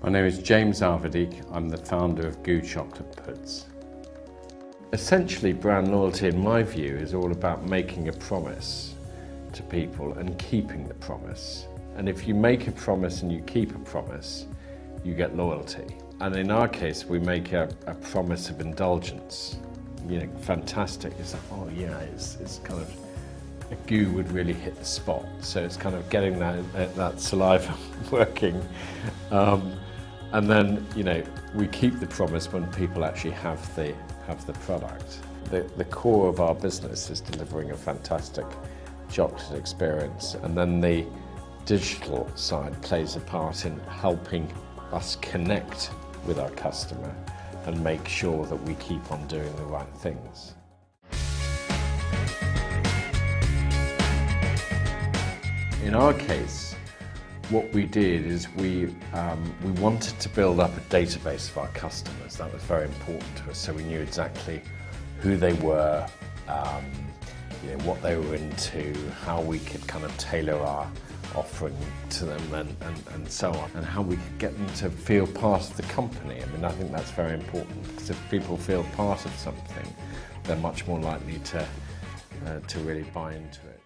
My name is James Averdieck. I'm the founder of Gü Chocolate Puds. Essentially, brand loyalty, in my view, is all about making a promise to people and keeping the promise. And if you make a promise and you keep a promise, you get loyalty. And in our case, we make a, a promise of indulgence. You know, fantastic. It's like, oh yeah, it's, it's kind of, a Gü would really hit the spot. So it's kind of getting that, that saliva working. Um, and then, you know, we keep the promise when people actually have the, have the product. The, the core of our business is delivering a fantastic chocolate experience. And then the digital side plays a part in helping us connect with our customer and make sure that we keep on doing the right things. In our case, what we did is we, um, we wanted to build up a database of our customers. That was very important to us, so we knew exactly who they were, um, you know, what they were into, how we could kind of tailor our offering to them and, and, and so on, and how we could get them to feel part of the company. I mean, I think that's very important, because if people feel part of something, they're much more likely to, uh, to really buy into it.